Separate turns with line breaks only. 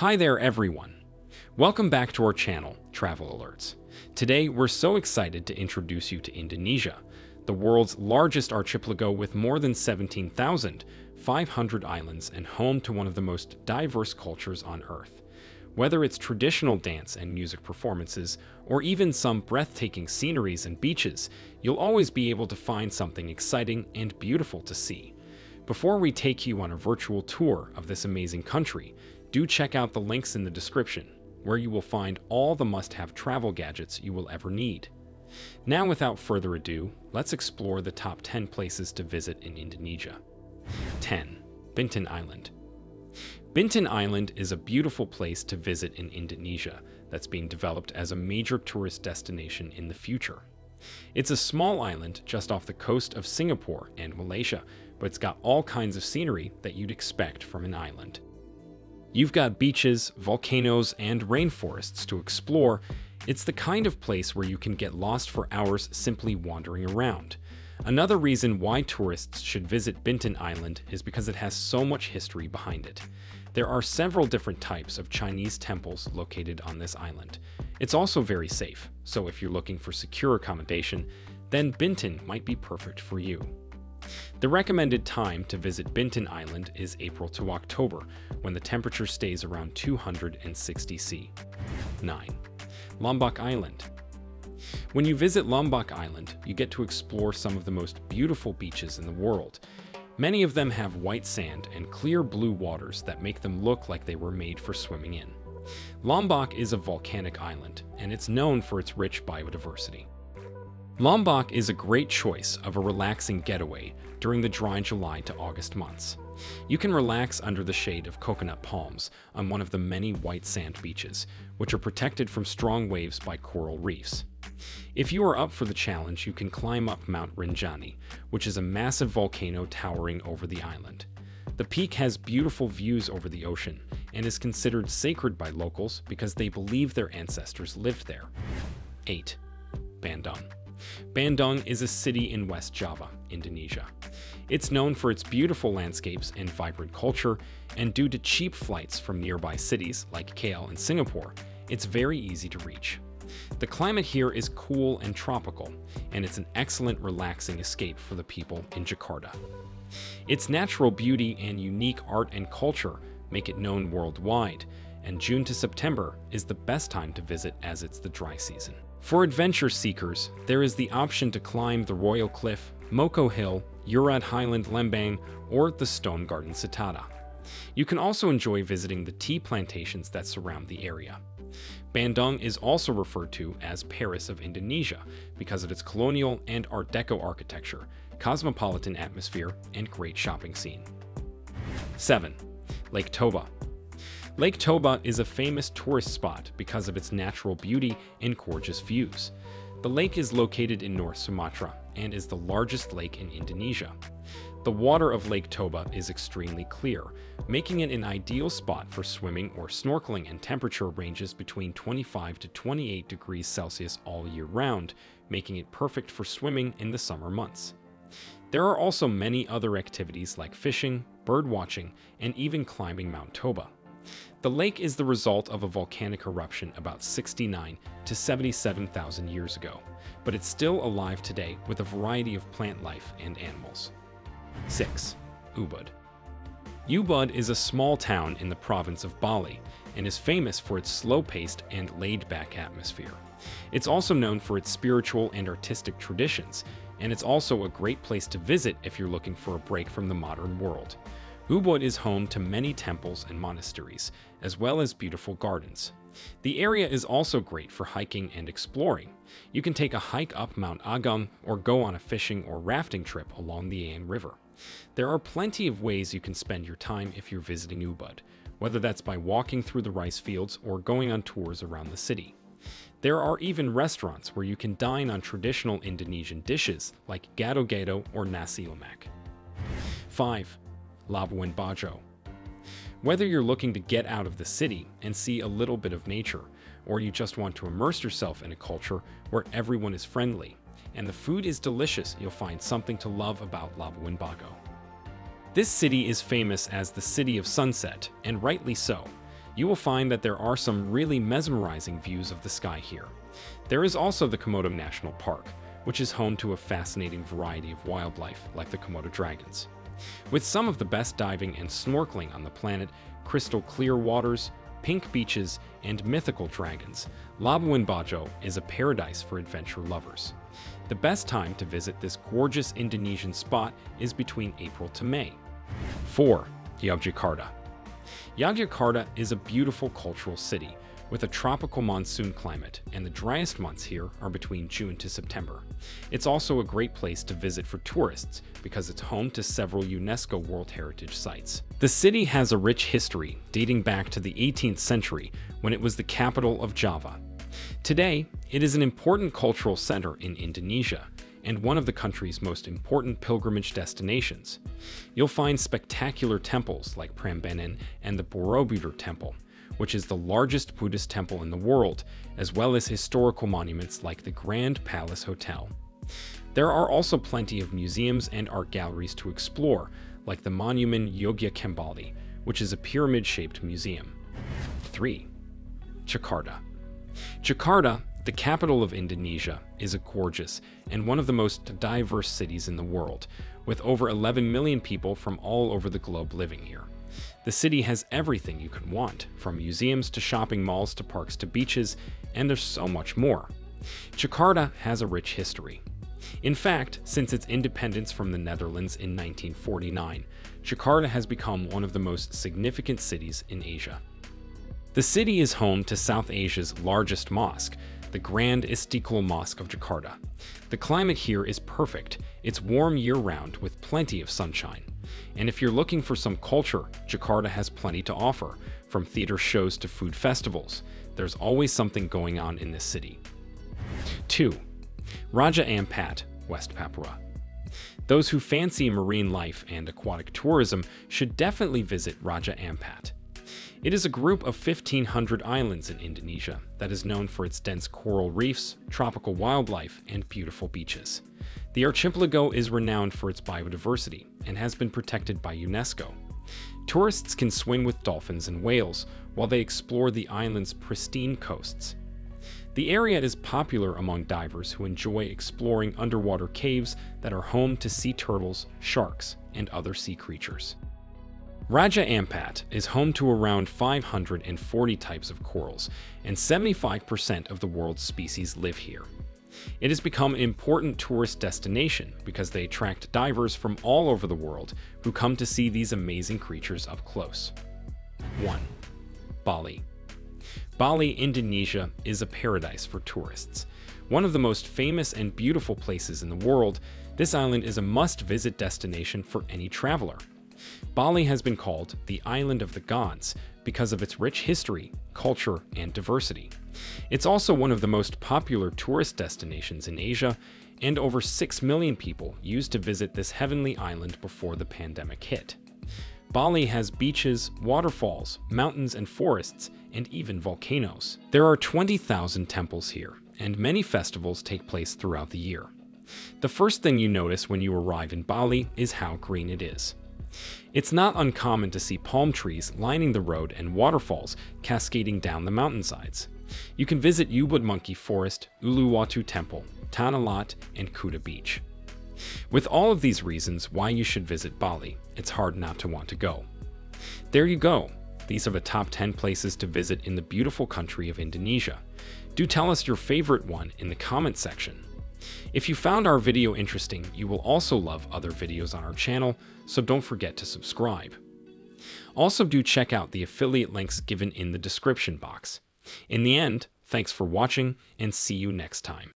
Hi there, everyone. Welcome back to our channel, Travel Alerts. Today, we're so excited to introduce you to Indonesia, the world's largest archipelago with more than 17,500 islands and home to one of the most diverse cultures on Earth. Whether it's traditional dance and music performances, or even some breathtaking sceneries and beaches, you'll always be able to find something exciting and beautiful to see. Before we take you on a virtual tour of this amazing country, do check out the links in the description, where you will find all the must-have travel gadgets you will ever need. Now without further ado, let's explore the top 10 places to visit in Indonesia. 10. Bintan Island. Bintan Island is a beautiful place to visit in Indonesia that's being developed as a major tourist destination in the future. It's a small island just off the coast of Singapore and Malaysia, but it's got all kinds of scenery that you'd expect from an island. You've got beaches, volcanoes, and rainforests to explore. It's the kind of place where you can get lost for hours simply wandering around. Another reason why tourists should visit Bintan Island is because it has so much history behind it. There are several different types of Chinese temples located on this island. It's also very safe, so if you're looking for secure accommodation, then Bintan might be perfect for you. The recommended time to visit Bintan Island is April to October, when the temperature stays around 260 C. 9. Lombok Island. When you visit Lombok Island, you get to explore some of the most beautiful beaches in the world. Many of them have white sand and clear blue waters that make them look like they were made for swimming in. Lombok is a volcanic island, and it's known for its rich biodiversity. Lombok is a great choice of a relaxing getaway during the dry July to August months. You can relax under the shade of coconut palms on one of the many white sand beaches, which are protected from strong waves by coral reefs. If you are up for the challenge, you can climb up Mount Rinjani, which is a massive volcano towering over the island. The peak has beautiful views over the ocean and is considered sacred by locals because they believe their ancestors lived there. 8. Bandung Bandung is a city in West Java, Indonesia. It's known for its beautiful landscapes and vibrant culture, and due to cheap flights from nearby cities like KL and Singapore, it's very easy to reach. The climate here is cool and tropical, and it's an excellent relaxing escape for the people in Jakarta. Its natural beauty and unique art and culture make it known worldwide, and June to September is the best time to visit as it's the dry season. For adventure seekers, there is the option to climb the Royal Cliff, Moko Hill, Urad Highland Lembang, or the Stone Garden Citatah. You can also enjoy visiting the tea plantations that surround the area. Bandung is also referred to as Paris of Indonesia because of its colonial and Art Deco architecture, cosmopolitan atmosphere, and great shopping scene. 7. Lake Toba Lake Toba is a famous tourist spot because of its natural beauty and gorgeous views. The lake is located in North Sumatra and is the largest lake in Indonesia. The water of Lake Toba is extremely clear, making it an ideal spot for swimming or snorkeling and temperature ranges between 25 to 28 degrees Celsius all year round, making it perfect for swimming in the summer months. There are also many other activities like fishing, bird watching, and even climbing Mount Toba. The lake is the result of a volcanic eruption about 69 to 77,000 years ago, but it's still alive today with a variety of plant life and animals. 6. Ubud Ubud is a small town in the province of Bali and is famous for its slow-paced and laid-back atmosphere. It's also known for its spiritual and artistic traditions, and it's also a great place to visit if you're looking for a break from the modern world. Ubud is home to many temples and monasteries, as well as beautiful gardens. The area is also great for hiking and exploring. You can take a hike up Mount Agung or go on a fishing or rafting trip along the An River. There are plenty of ways you can spend your time if you're visiting Ubud, whether that's by walking through the rice fields or going on tours around the city. There are even restaurants where you can dine on traditional Indonesian dishes like gado-gado or nasi lemak. 5. Labuan Bajo. Whether you're looking to get out of the city and see a little bit of nature, or you just want to immerse yourself in a culture where everyone is friendly, and the food is delicious, you'll find something to love about Labuan Bajo. This city is famous as the City of Sunset, and rightly so. you will find that there are some really mesmerizing views of the sky here. There is also the Komodo National Park, which is home to a fascinating variety of wildlife like the Komodo dragons. With some of the best diving and snorkeling on the planet, crystal clear waters, pink beaches, and mythical dragons, Labuan Bajo is a paradise for adventure lovers. The best time to visit this gorgeous Indonesian spot is between April to May. 4. Yogyakarta Yogyakarta is a beautiful cultural city with a tropical monsoon climate, and the driest months here are between June to September. It's also a great place to visit for tourists because it's home to several UNESCO World Heritage Sites. The city has a rich history dating back to the 18th century when it was the capital of Java. Today, it is an important cultural center in Indonesia and one of the country's most important pilgrimage destinations. You'll find spectacular temples like Prambanan and the Borobudur Temple, which is the largest Buddhist temple in the world, as well as historical monuments like the Grand Palace Hotel. There are also plenty of museums and art galleries to explore, like the Monument Yogya Kembali, which is a pyramid-shaped museum. 3. Jakarta. Jakarta, the capital of Indonesia, is a gorgeous and one of the most diverse cities in the world, with over 11 million people from all over the globe living here. The city has everything you can want, from museums to shopping malls to parks to beaches, and there's so much more. Jakarta has a rich history. In fact, since its independence from the Netherlands in 1949, Jakarta has become one of the most significant cities in Asia. The city is home to South Asia's largest mosque, the Grand Istiqlal Mosque of Jakarta. The climate here is perfect. It's warm year-round with plenty of sunshine. And if you're looking for some culture, Jakarta has plenty to offer, from theater shows to food festivals. There's always something going on in this city. 2. Raja Ampat, West Papua. Those who fancy marine life and aquatic tourism should definitely visit Raja Ampat. It is a group of 1,500 islands in Indonesia that is known for its dense coral reefs, tropical wildlife, and beautiful beaches. The archipelago is renowned for its biodiversity and has been protected by UNESCO. Tourists can swim with dolphins and whales while they explore the island's pristine coasts. The area is popular among divers who enjoy exploring underwater caves that are home to sea turtles, sharks, and other sea creatures. Raja Ampat is home to around 540 types of corals, and 75% of the world's species live here. It has become an important tourist destination because they attract divers from all over the world who come to see these amazing creatures up close. 1. Bali Bali, Indonesia is a paradise for tourists. One of the most famous and beautiful places in the world, this island is a must-visit destination for any traveler. Bali has been called the Island of the Gods because of its rich history, culture, and diversity. It's also one of the most popular tourist destinations in Asia, and over 6 million people used to visit this heavenly island before the pandemic hit. Bali has beaches, waterfalls, mountains and forests, and even volcanoes. There are 20,000 temples here, and many festivals take place throughout the year. The first thing you notice when you arrive in Bali is how green it is. It's not uncommon to see palm trees lining the road and waterfalls cascading down the mountainsides. You can visit Ubud Monkey Forest, Uluwatu Temple, Tanah Lot, and Kuta Beach. With all of these reasons why you should visit Bali, it's hard not to want to go. There you go. These are the top 10 places to visit in the beautiful country of Indonesia. Do tell us your favorite one in the comment section. If you found our video interesting, you will also love other videos on our channel, so don't forget to subscribe. Also do check out the affiliate links given in the description box. In the end, thanks for watching and see you next time.